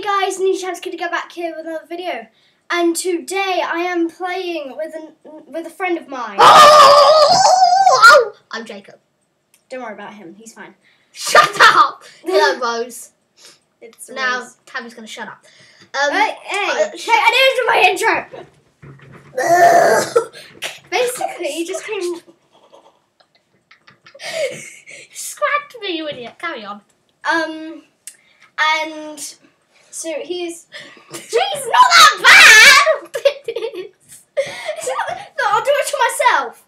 Hey guys, Nishan's going to get back here with another video. And today I am playing with an with a friend of mine. Oh! I'm Jacob. Don't worry about him, he's fine. Shut up! Hello, Rose. It's Now, Rose. Tammy's going to shut up. Um, Hey, hey, uh, hey, I didn't do my intro! Basically, you just came. Scrapped me, you idiot. Carry on. Um, and so he's. She's not that bad! It's not, no, I'll do it to myself.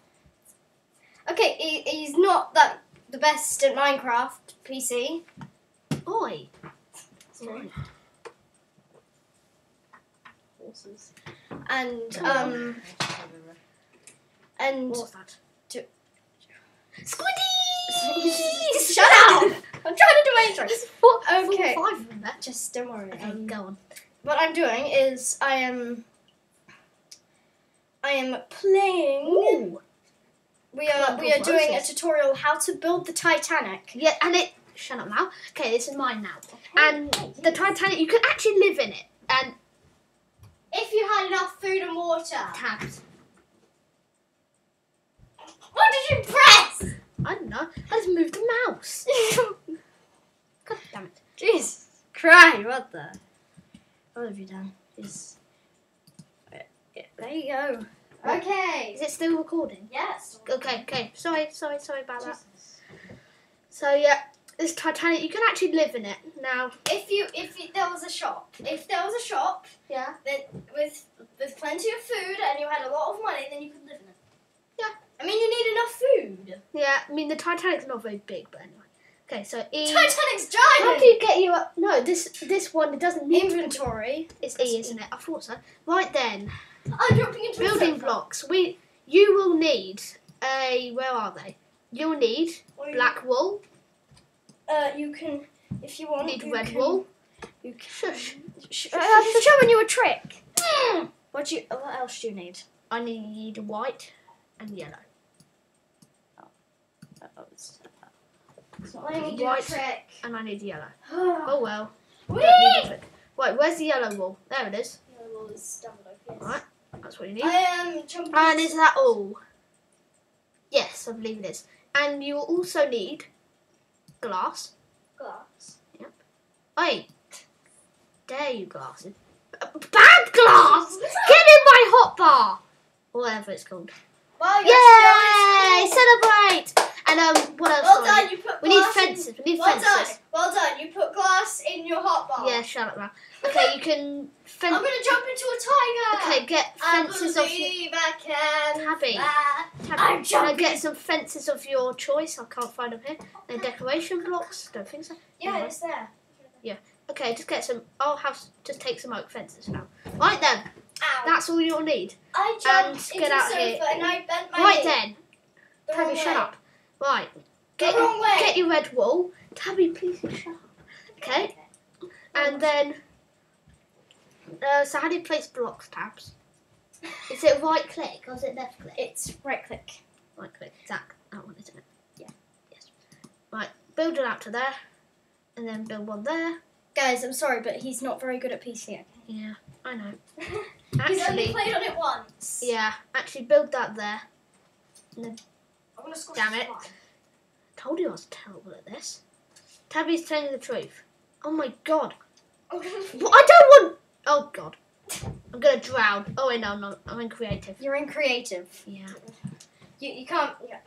Okay, he, he's not that the best at Minecraft PC. Oi. Sorry. And um and What's that? To- Squiddies! shut up! I'm trying to do my intro. There's four, four Okay. or five of them. Just don't worry. Okay, Um, go on. what I'm doing is I am I am playing. Ooh. We are we are doing a tutorial how to build the Titanic. Yeah, and it. Shut up now. Okay, this is mine now. And the Titanic, you can actually live in it. And If you had enough food and water. tabs. What did you press? I don't know. I just moved the mouse. God damn it. Jesus Christ! What the? What have you done? Is there you go. Okay. Is it still recording? Yes. Okay, okay. Sorry, sorry, sorry about that. So yeah, this Titanic, you can actually live in it now. If you if you, there was a shop, if there was a shop Yeah. then with with plenty of food and you had a lot of money, then you could live in it. Yeah. I mean, you need enough food. Yeah. I mean, the Titanic's not very big, but anyway. Okay, so E. Titanic's giant. How do you get you up? No, this this one it doesn't need Inventory. It's E, isn't it? I thought so. Right then, I'm dropping into building blocks. We you will need a where are they? You'll need Or you- black wool. Uh, you can if you want. Need you red can- wool. You can. Shush. Sh- uh, I'm just showing you a trick. What you? What else do you need? I need white and yellow. Uh-oh, it's, it's not letting me do a White. trick. And I need the yellow. Oh, well. Whee! Don't need a trick. Right, where's the yellow wall? There it is. Well, it's down below, yes. Right. That's what you need. Um, I am jumping. And is that all? Yes, I believe it is. And you will also need glass. glass. Yep. Wait. Dare you glasses? Bad glass! Get in my hot bar! Whatever it's called. Well, Yay! Celebrate! And um, what else? Well done. You put. We need glass in- fences. We need Well done. fences. Well done. You put glass in your hot bar. Yeah, shut up now. Okay, you can I'm gonna jump into a tiger. Okay, get fences of your. I can. Tabby. Tabby, I'm can I jumping. get some fences of your choice? I can't find them here. They're decoration blocks. Don't think so. Yeah, it's there. Yeah. Okay, just get some. I'll have just take some oak fences now. Right then, Ow. that's all you'll need. I and jumped get into out the here. and I bent my Right knee. then, The Tabby, shut up. Right, get way. get your red wool. Tabby, please shut up. Okay, and then. Uh, so how do you place blocks tabs? Is it right click or is it left click? It's right click. Right click. Exact. That one, isn't it? Yeah. Yes. Right. Build it out to there, and then build one there. Guys, I'm sorry, but he's not very good at PC. Yeah, I know. actually, he's only played on it once. yeah. Actually, build that there. I'm gonna squash Damn it. spine. Told you I was terrible at this. Tabby's telling the truth. Oh my god. Well, I don't want. Oh god. I'm gonna drown. Oh wait, no, no. I'm in creative. You're in creative. Yeah. You, you can't. Yeah.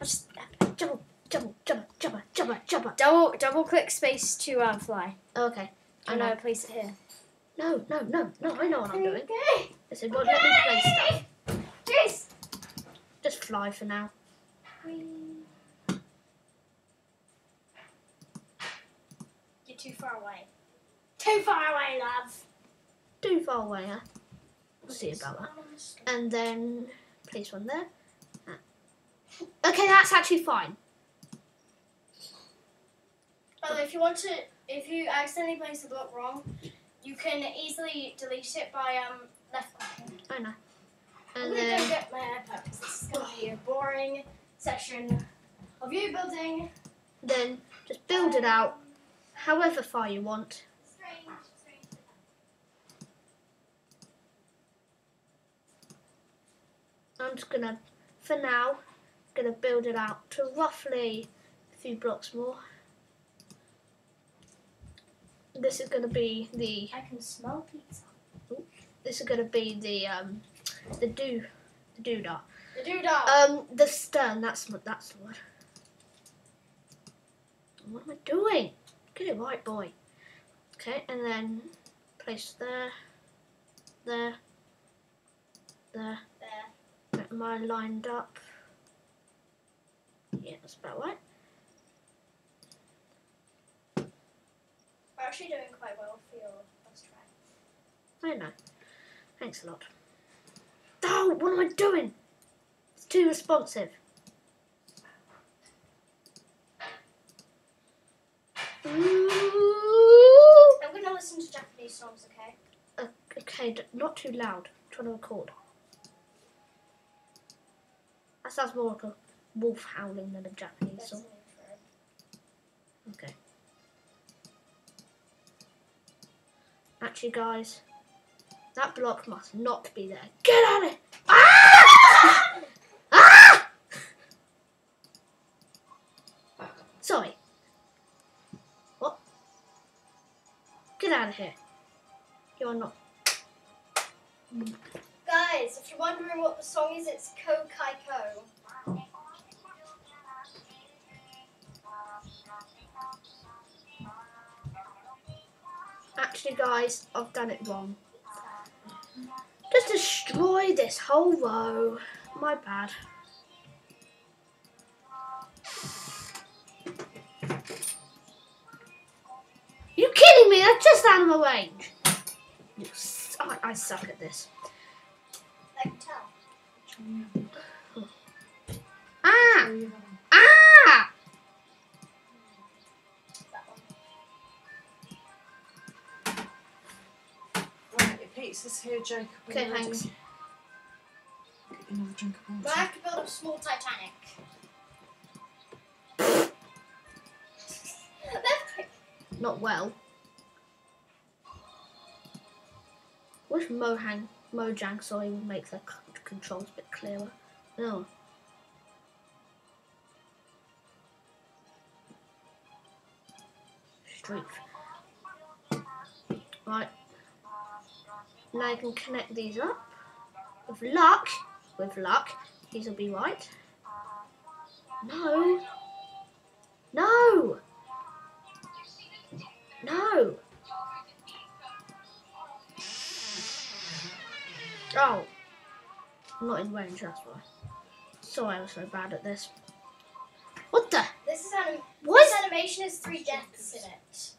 Just jump, jump, jump, jump, jump, jump. Double double click space to uh, fly. Okay. I I know. place it here. No, no, no, no. I know what I'm doing. Okay. This is what let me place stuff. Jeez. Just fly for now. You're too far away. Too far away, love. Too far away, huh? We'll see about that. And then place one there. Ah. Okay, that's actually fine. By the way, if you want to, if you accidentally place the block wrong, you can easily delete it by um left clicking. I know. And gonna then, go get my iPad this is gonna be a boring section of you building. Then just build it out however far you want. I'm just gonna, for now, gonna build it out to roughly a few blocks more. This is gonna be the. I can smell pizza. This is gonna be the um, the do, the doodah. The doodah. Um, the stern. That's what. That's the word. What am I doing? Get it right, boy. Okay, and then place there, there, there. there. Get mine lined up. Yeah, that's about right. We're actually doing quite well for your first try. I know. Thanks a lot. Oh, what am I doing? It's too responsive. Ooh. I'm gonna listen to Japanese songs, okay? Uh, okay, not too loud. I'm trying to record. That sounds more like a wolf howling than a Japanese That's song. Okay. Actually, guys, that block must not be there. Get out of it! Get out of here. You're not. Guys, if you're wondering what the song is, it's Ko Kai Ko. Actually, guys, I've done it wrong. Just destroy this whole row. My bad. Kidding me? That's just out of my range. You s- I, I suck at this. I can tell. Ah! Ah! That one. Right, your pizza's here, Jacob. Okay, you're thanks. Get another drink of But I water. have to build a small Titanic. Not well. Wish Mohang, Mojang, sorry, would make the controls a bit clearer. Oh. No. Streak. Right. Now I can connect these up. With luck, with luck, these will be right. No. No. No. Oh. I'm not in range, that's why. Sorry I was so bad at this. What the? This is anim- What? this animation has three deaths in it.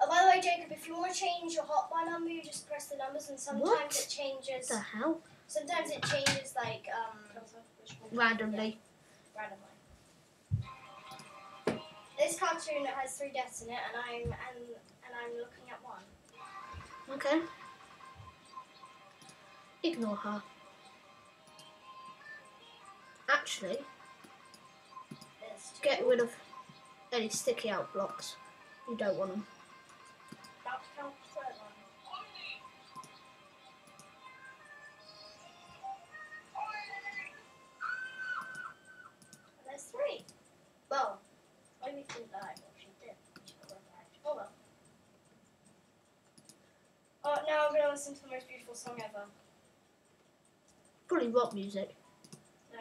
Oh, by the way, Jacob, if you want to change your hotline number, you just press the numbers, and sometimes What? it changes. the hell? Sometimes it changes like um Randomly. randomly. This cartoon has three deaths in it, and I'm and and I'm looking at one. Okay. Ignore her. Actually, get rid of any sticky out blocks. You don't want them. To three. Well. Oh. Oh, now I'm gonna listen to the most beautiful song ever. Probably rock music. No.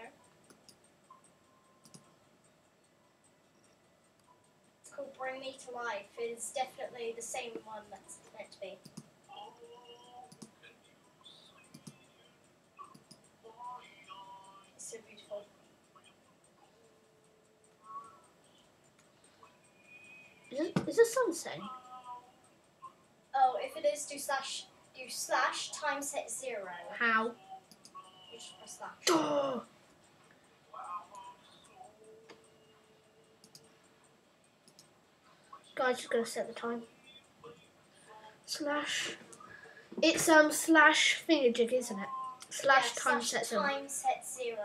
It's called Bring Me to Life. It's definitely the same one that's meant to be. It's so beautiful. Is it, is it sunset? Oh, if it is, do slash do slash time set zero. How? You just press slash. Guys, just gonna set the time. Slash. It's um slash finger jig, isn't it? Slash Yeah, time slash set zero. time set zero.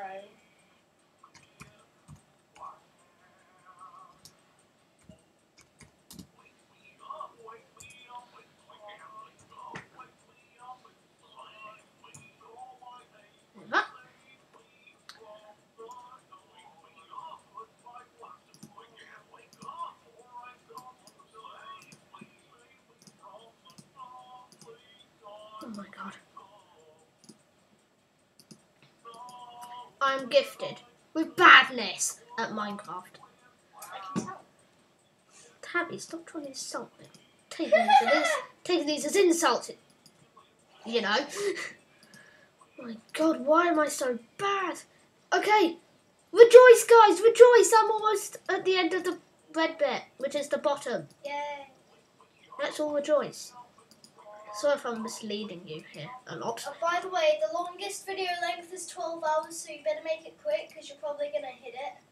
Minecraft. I can tell. Tabby, stop trying to insult me. Taking these as, taking these as insults. You know. my god, why am I so bad? Okay, rejoice, guys, rejoice! I'm almost at the end of the red bit, which is the bottom. Yay. Let's all rejoice. Sorry if I'm misleading you here a lot. Oh, by the way, the longest video length is 12 hours, so you better make it quick because you're probably going to hit it.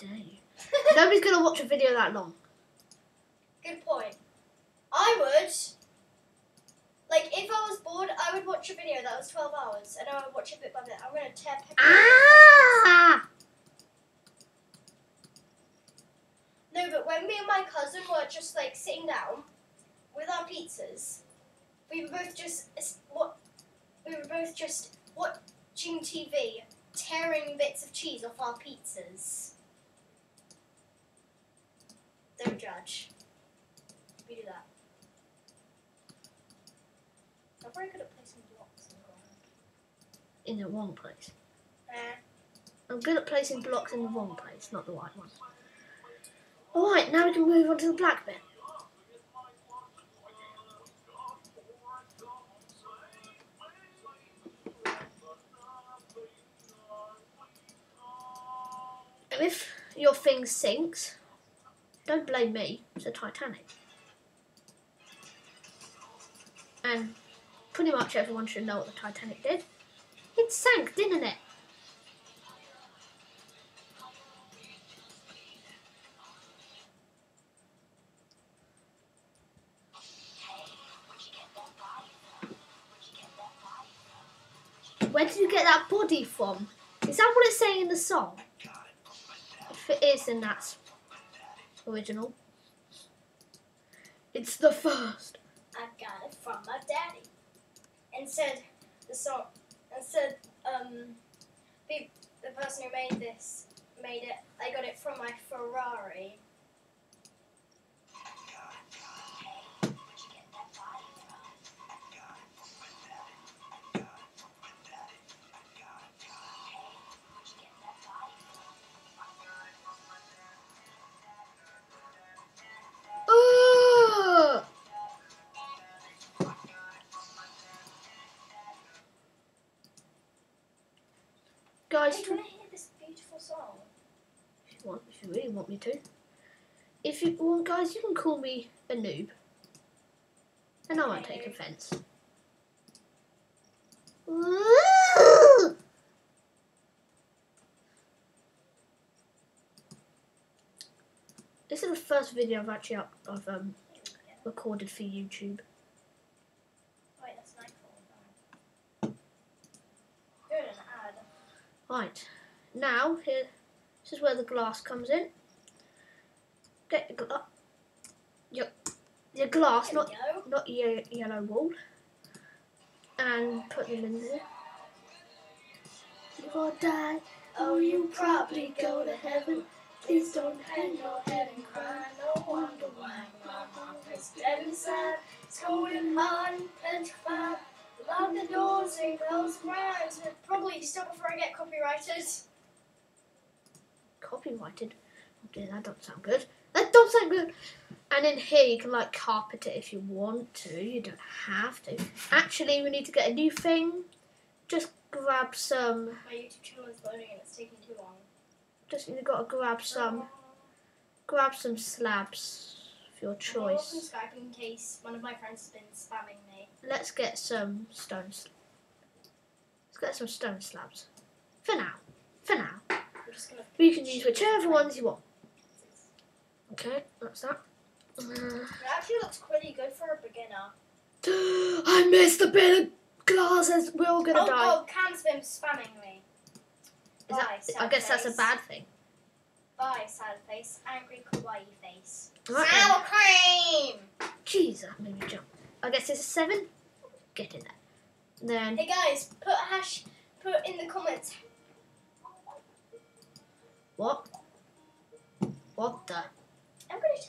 You? Nobody's gonna watch a video that long. Good point. I would. Like, if I was bored, I would watch a video that was 12 hours, and I would watch it bit by bit. I'm to tear Pepper. Ah! No, but when me and my cousin were just like sitting down with our pizzas, we were both just what we were both just watching TV, tearing bits of cheese off our pizzas. Don't judge. We do that. I'm very good at placing blocks on the. In the wrong place. Eh. I'm good at placing blocks in the wrong place, not the right one. Alright, now we can move on to the black bit. If your thing sinks, don't blame me, it's the Titanic. And pretty much everyone should know what the Titanic did. It sank, didn't it? Where did you get that body from? Is that what it's saying in the song? If it is, then that's original. It's the first. I got it from my daddy. And said the song and said um the the person who made this made it I got it from my Ferrari. Guys, wanna hear this beautiful song. if you want, if you really want me to, if you want, guys, you can call me a noob, and I won't take offence. This is the first video I've actually up, I've um, recorded for YouTube. Wait, that's nightfall. Doing an ad. Right, now here, this is where the glass comes in. Get your glass, your, your glass, not go. not ye- yellow wool, and put them in there. You will die, Oh, you probably go to heaven. Please don't hang your head and cry. No wonder why my heart is dead inside. It's going hard and petrified. Lock the doors and my eyes. Probably stop before I get copyrighted. copyrighted. Dear, that don't sound good. That don't sound good. And in here you can like carpet it if you want to. You don't have to. Actually, we need to get a new thing. Just grab some. My YouTube channel is loading and it's taking too long. Just you got to grab some. Grab some slabs of your Choice. choice. Skype in case one of my friends has been spamming. Let's get some stones. Let's get some stone slabs. For now. For now. I'm just gonna. You can use whichever ones you want. Okay, that's that. Uh, It actually looks pretty good for a beginner. I missed a bit of glasses. We're all gonna oh, die. oh, Cam's been spamming me. Is Bye, that, I guess that's a bad thing. Bye, sad face. Angry kawaii face. Right. Sour cream! Jeez, that made me jump. I guess it's a seven. Get in there. Then. Hey guys, put hash. Put in the comments. What? What the? I'm gonna.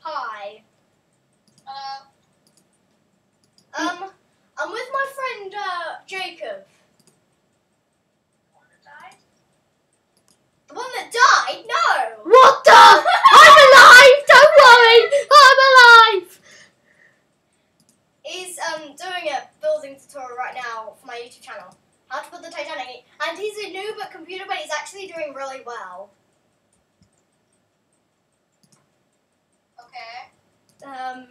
Hi. Uh. Um. I'm with my friend uh, Jacob. The one that died? No! What the? is um, doing a building tutorial right now for my YouTube channel. How to build the Titanic. And he's a noob at computer, but he's actually doing really well. Okay. Um,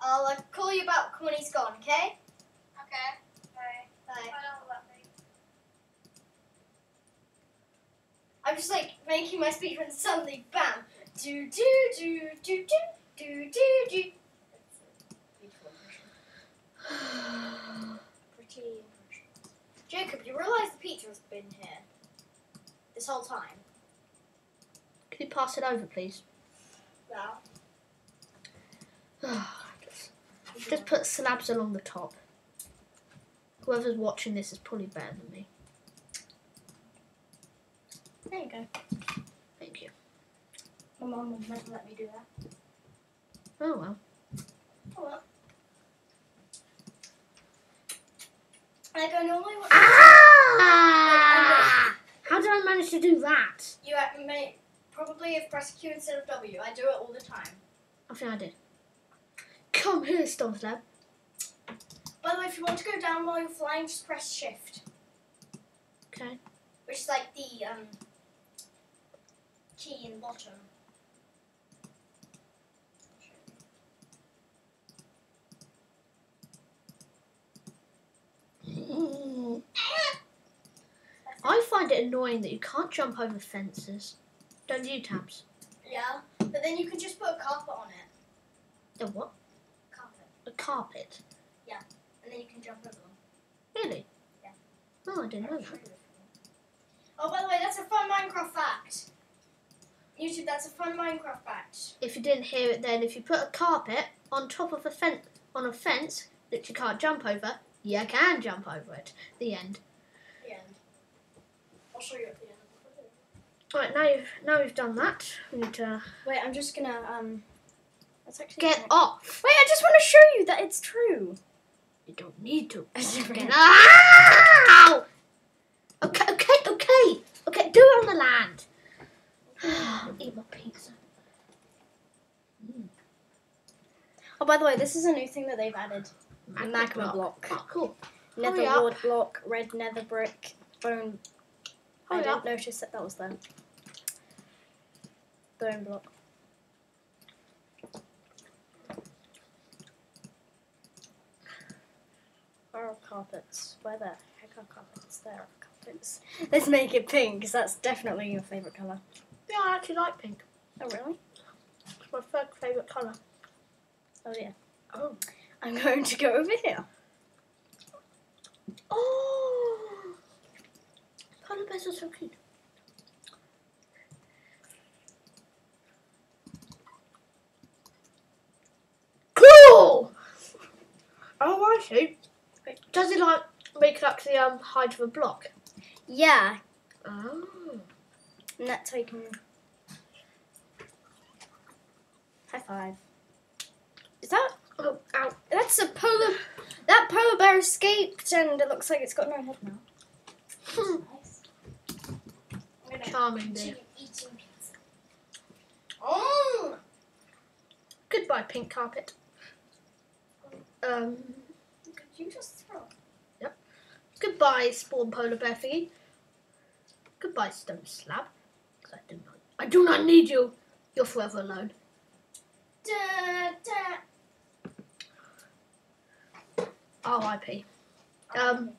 I'll uh, call you back when he's gone, okay? Okay. Bye. Bye. I'm just like making my speech when suddenly, bam, do do do do do do do do. Beautiful impression. Pretty impression. Jacob, you realise the pizza's been here this whole time? Can you pass it over, please? Well, oh, just, just put slabs along the top. Whoever's watching this is probably better than me. there you go. Thank you. My mum would never let me do that. Oh well. Oh well. Like I normally want Ah! How did I manage to do that? you uh, may probably have pressed Q instead of W. I do it all the time. I think I did. Come here, Slab. By the way, if you want to go down while you're flying, just press Shift, Okay. which is like the um key in the bottom. I find it annoying that you can't jump over fences. Don't you, Tabs? Yeah, but then you can just put a carpet on it. The what? Carpet, A carpet. Yeah, and then you can jump over them. Really? Yeah. Oh, I didn't know that. Oh, by the way, that's a fun Minecraft fact. YouTube, that's a fun Minecraft fact. If you didn't hear it then, if you put a carpet on top of a fence on a fence that you can't jump over, you can jump over it. The end. I'll show you at the end. Right, now you've now we've done that. We need to Wait, I'm just gonna um. Let's actually get off. Wait, I just want to show you that it's true. You don't need to. Okay. Ow! Okay, okay, okay, okay. Do it on the land. Eat my pizza. Oh, by the way, this is a new thing that they've added. Magma, Magma block. Oh, cool. Nether wart block, red nether brick, bone. I didn't notice that that was there. Bone block. Where are carpets? Where the heck are carpets? There are carpets. Let's make it pink, because that's definitely your favourite colour. Yeah, I actually like pink. Oh, really? It's my third favourite colour. Oh, yeah. Oh. I'm going to go over here. Oh. Polar bears are so cute. Cool. Oh, I see. Does it like make it up to the um, height of a block? Yeah, Oh. and that's how you can. High five. Is that Oh, ow. That's a polar. That polar bear escaped, and it looks like it's got no head now. Charming pizza. Oh, Goodbye, pink carpet. Um, could you just throw? goodbye, spawn polar bear thingy. Goodbye, stone slab. I do not. I do not need you. You're forever alone. Da, da. R.I.P. Um,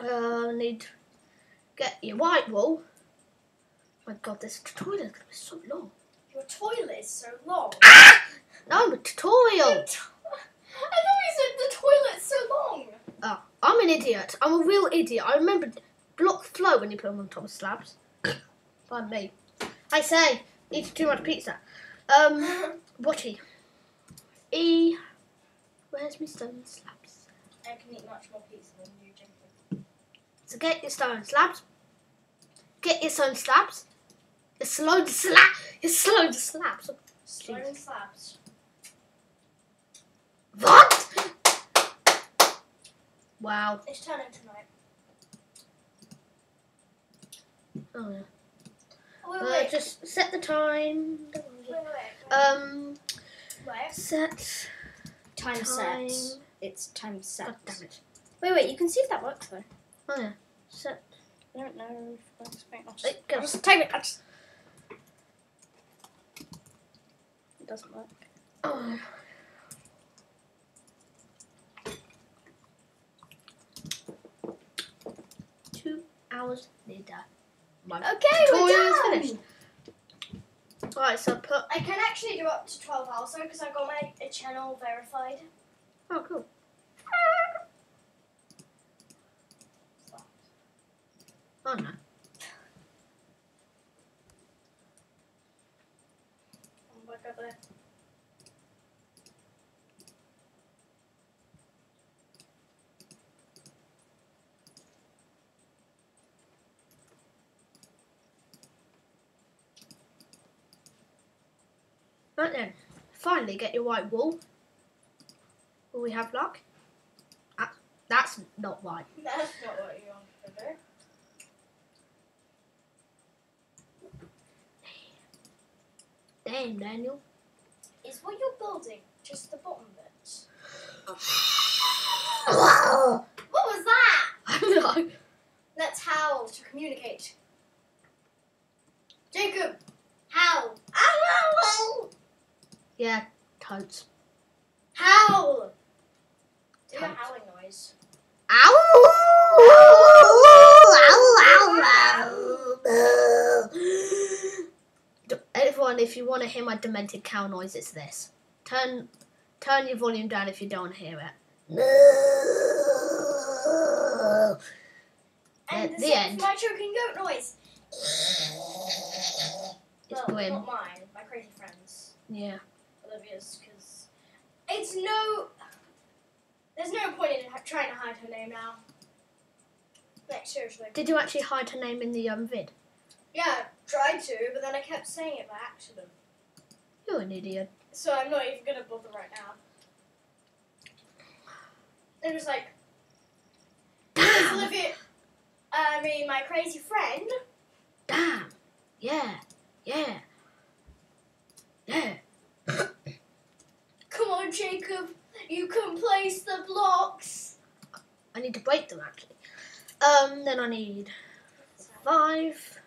uh, need get your white wool. My God, this tutorial is gonna be so long. your toilet is so long. Ah! No, a tutorial. I thought you said the toilet's so long. Oh, I'm an idiot. I'm a real idiot. I remember block flow when you put them on top of slabs. By me. I say, eat too much pizza. Um, Watty. E. Where's my stone slabs? I can eat much more pizza than you, Jacob. So get your stone slabs. Get your stone slabs. Your slow slap. Your slow slabs. Stone slabs. What? Wow. It's turning tonight. Oh yeah. Oh, wait, Uh, wait. just set the time. wait, wait, wait. Um, wait. set Time, time. set. It's time set. God damn it. Wait, wait. You can see if that works though. Oh yeah. Set. I don't know if I explain. I'll It just, goes- I'll just type it. I'll just... It doesn't work. oh. Two hours later. My Okay, we're done. finished. Right, so put. I can actually do up to 12 hours though because I got my channel verified. Oh, cool. Oh no. Oh, back up there. Right then. Finally, get your white wool. Will we have luck? Ah, that's not right. That's not what you want to do. Damn, Daniel. Is what you're building just the bottom bit? What was that? I don't know. That's how to communicate. Jacob, howl. Ow, ow, ow. Yeah, totes. Howl. Do Totes. howling noise. D- Everyone, if you want to hear my demented cow noise, it's this. Turn, turn your volume down if you don't hear it. And At the, the end. my choking goat noise. It's well, grim. not mine. My crazy friends. Yeah. Olivia's, because it's no. There's no point in trying to hide her name now. Like seriously. Did you actually hide her name in the um vid? Yeah, tried to, but then I kept saying it by accident. You're an idiot. So I'm not even gonna bother right now. It was like. Olivia. I mean, my crazy friend. Damn. Yeah. Yeah. Yeah. Come on, Jacob. You can place the blocks. I need to break them actually. Um. Then I need five.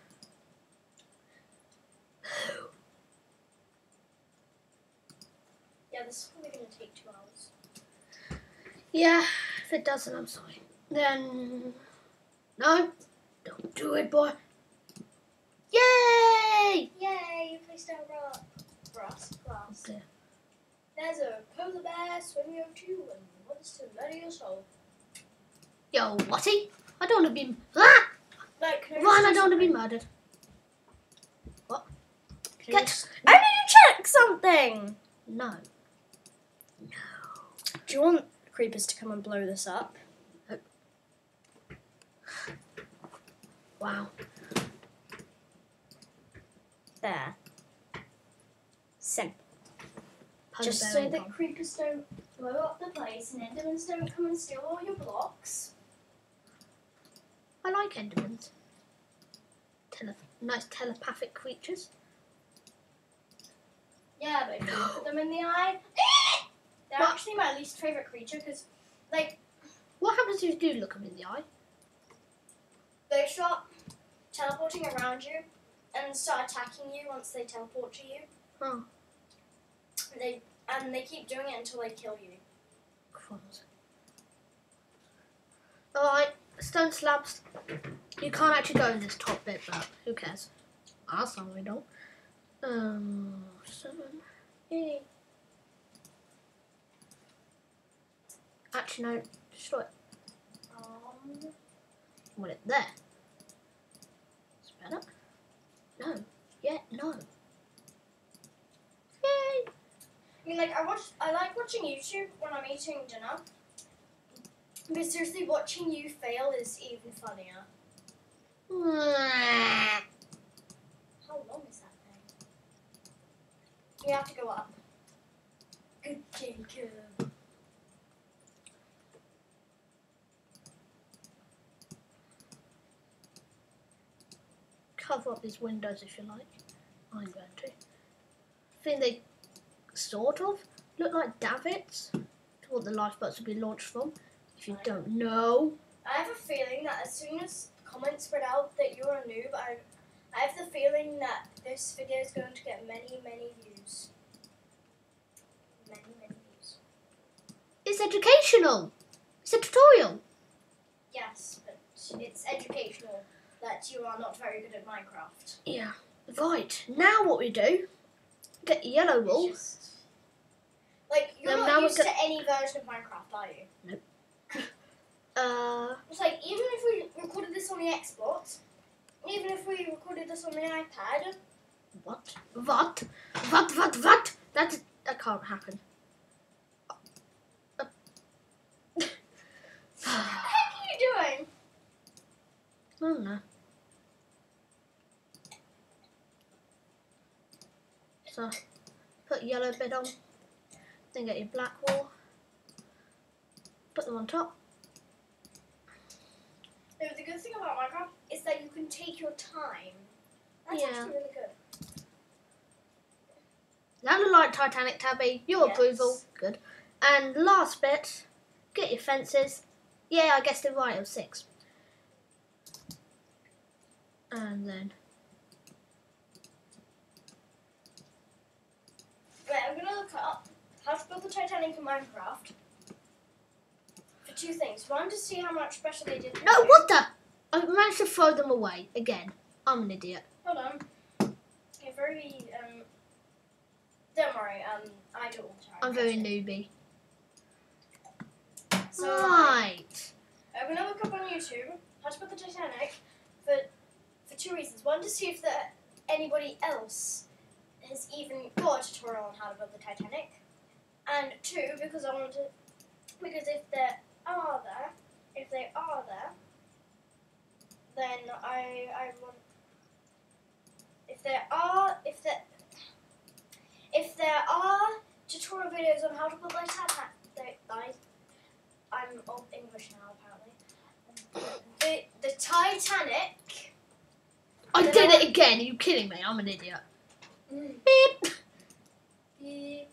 Yeah, this is probably gonna take two hours. Yeah. If it doesn't, I'm sorry. Then. No. Don't do it, boy. Yay! Yay! You placed down rock. Grass. Grass. Okay. There's a polar bear swimming over to you and wants to murder your soul. Yo, whatty? I don't want to be. Ah! Like, no, Ryan, I don't want to be murdered. Get. I need to check something. No. No. Do you want creepers to come and blow this up? Wow. There. Simple. Just so that creepers don't blow up the place and endermans don't come and steal all your blocks. I like Endermans. Tele- nice telepathic creatures. Yeah, but if you look at them in the eye, they're What? actually my least favorite creature because, like, What happens if you do look them in the eye? they start teleporting around you and start attacking you once they teleport to you. Oh, They and they keep doing it until they kill you. crumbs. Alright, stone slabs. You can't actually go in this top bit, but who cares? Awesome, we don't. Um, seven. Yay. Actually, no, destroy it. Um, Want it there. It's better. No. Yeah, no. Yay! I mean, like I watch, I like watching YouTube when I'm eating dinner. But seriously, watching you fail is even funnier. How long is that thing? You have to go up. Good Jacob. Cover up these windows if you like. I'm going to. I think they sort of look like davits to what the lifeboats will be launched from. If you don't know, I have a feeling that as soon as comments spread out that you're a noob, I, I have the feeling that this video is going to get many, many views. Many, many views. It's educational. It's a tutorial. Yes, but it's educational that you are not very good at Minecraft. Yeah. Right. Now what we do? Get yellow wool. Just- Like, you're not used to any version of Minecraft, are you? Uh, It's like, even if we recorded this on the Xbox, even if we recorded this on the iPad, what? What? What? What? What? That that can't happen. what the heck are you doing? I don't know. So, put yellow bit on, then get your black wool, put them on top. No, the good thing about Minecraft is that you can take your time. That's Yeah. actually really good. Look like Titanic, Tabby. Your Yes. approval. Good. And last bit, get your fences. Yeah, I guessed it right. It was six. And then Right, I'm gonna look up how to build the Titanic in Minecraft. For two things. One, to see how much special they did. no, what the? I managed to throw them away again. I'm an idiot. Hold on. Okay, very, um. Don't worry, um, I do all the time. I'm very newbie. So, right. I'm gonna look up on YouTube how to build the Titanic for for two reasons. One, to see if there anybody else has even got a tutorial on how to build the Titanic, and two, because I want to because if there are there, if they are there, then I I want if there are if there if there are tutorial videos on how to build they, I I'm old English now apparently. The the Titanic. I did it again. Are you kidding me? I'm an idiot. Mm. Beep. Eh.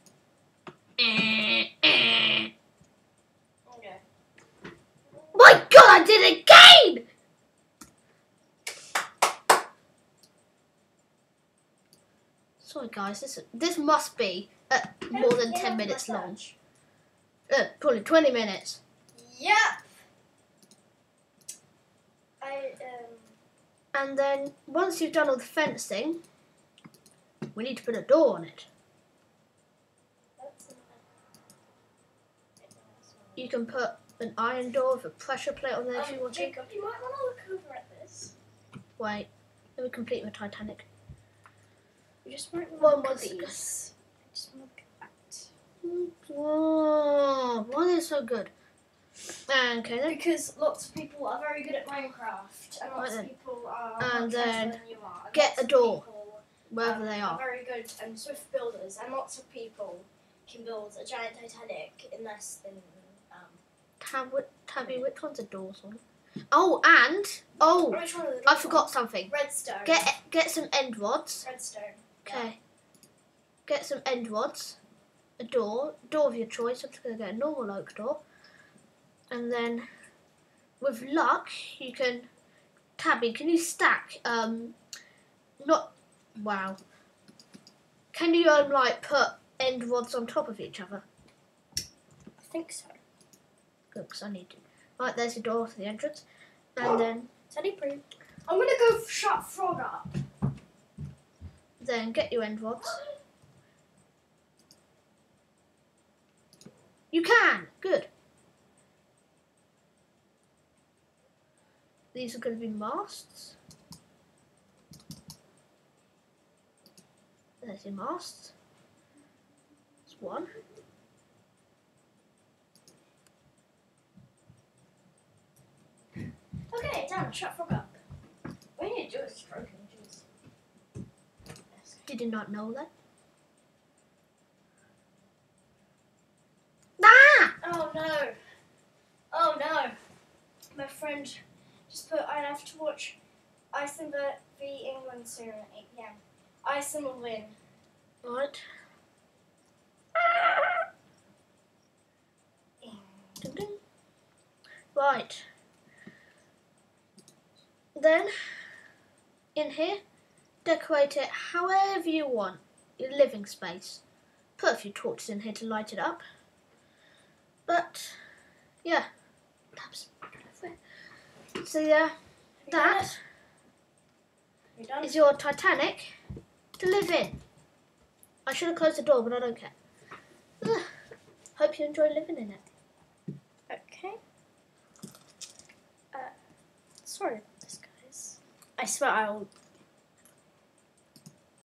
Okay. My God! I did it again. Sorry, guys. This this must be uh, more than ten minutes long. Uh, probably twenty minutes. Yep. I um. And then once you've done all the fencing, we need to put a door on it. That's not- You can put an iron door with a pressure plate on there if you Um, want to. Jacob, you might want to look over at this. Wait, let me complete my Titanic. You just might want One to look more at second. these. Just look at. Whoa, why are they so good? Okay, then Because lots of people are very good at Minecraft, and lots Right of people are And then than you are. and get a door. wherever um, they are. very good and swift builders, and lots of people can build a giant Titanic in less than. Tab, Tabby, which one's a door one? Oh, and oh, I forgot something. Redstone. Get get some end rods. redstone. Okay. Get some end rods. A door, door of your choice. I'm just gonna get a normal oak door, and then, with luck, you can. Tabby, can you stack? Um, not. Wow. Can you um like put end rods on top of each other? I think so. Good, 'cause I need to. Right, there's your door to the entrance, and then Teddy Prue. I'm gonna go shut Frog up. then get your end rods. You can. Good. These are going to be masts. There's your masts. That's one. Okay, Dan, shut fuck up. What you need to do is stroke jeez. Did you not know that? Ah! Oh no. Oh no. My friend just put I'd have to watch Iceland v England soon at 8 pm. Iceland will win. Right. Ding, ding. Right. Then in here, decorate it however you want. Your living space. Put a few torches in here to light it up. But yeah, that's so yeah, that it? You done? is your Titanic to live in. I should have closed the door, but I don't care. Ugh. Hope you enjoy living in it. Okay. Uh, sorry about this, guys. I swear I'll